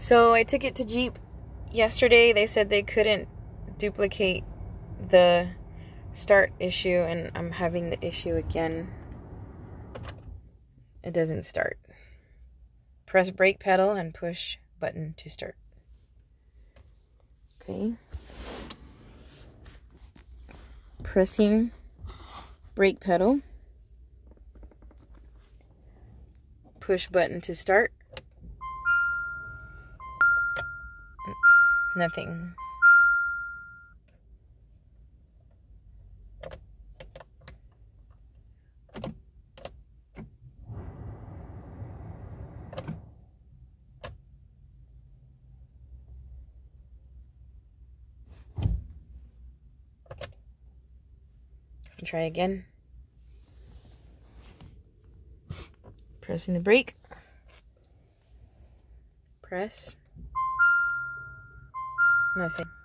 So I took it to Jeep yesterday. They said they couldn't duplicate the start issue, and I'm having the issue again. It doesn't start. Press brake pedal and push button to start. Okay. Pressing brake pedal. Push button to start. Nothing. Try again. Pressing the brake. Press. Nothing.